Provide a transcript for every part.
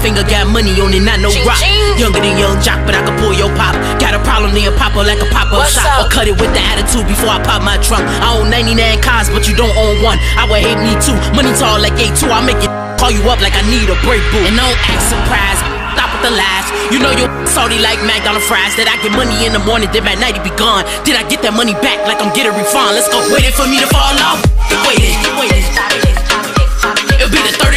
finger got money on it, not no Ching, rock. ching. Younger than young jock, but I can pull your pop. Got a problem, then pop up like a pop up What's shop. up? Or cut it with the attitude before I pop my trunk. I own 99 cars, but you don't own one. I would hate me too. Money tall like A2, I make it call you up like I need a break boo. And don't act surprised. Stop with the lies. You know you salty like McDonald's fries. That I get money in the morning, then at night it be gone. Did I get that money back like I'm getting refund. Let's go. Waiting for me to fall off. Waiting, waiting. It'll be the 33rd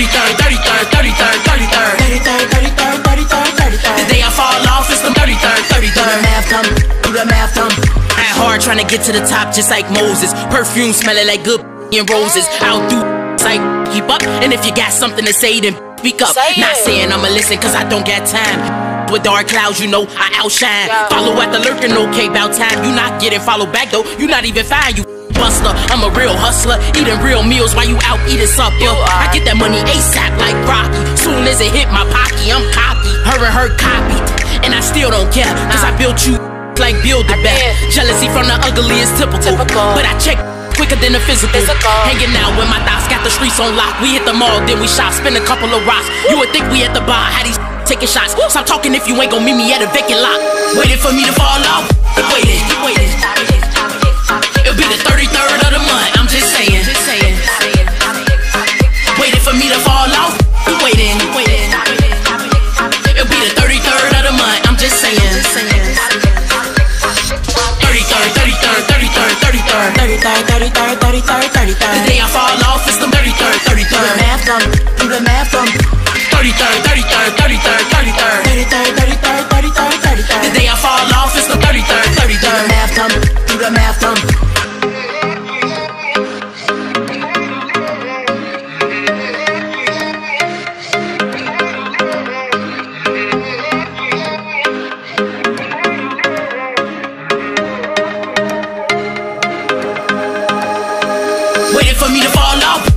33rd, 33rd, 33rd, 33rd. 33rd, 33rd, 33rd, 33rd. The day I fall off is the 33rd, Do the 33rd. math from, do the math from Had hard trying to get to the top just like Moses. Perfume smelling like good and roses. I'll do like keep up. And if you got something to say, then speak up. Say Not saying I'ma listen cause I don't got time. With dark clouds, you know I outshine. Yeah. Follow at the lurking, okay, about time. You not getting follow back though. You not even fine, you buster. I'm a real hustler, eating real meals while you out eating supper. I get that money ASAP like Rocky. Soon as it hit my pocket, I'm cocky. Her and her copied. And I still don't care, cause I built you like build a I back. Jealousy from the ugly is typical. Typical. But I check quicker than the physical. Physical. Hanging out with my thoughts, got the streets on lock. We hit the mall, then we shop, spin a couple of rocks. You would think we at the bar, had these taking shots. Stop talking if you ain't gon' meet me at a vacant lot. Waiting for me to fall off. Waiting. Fall off.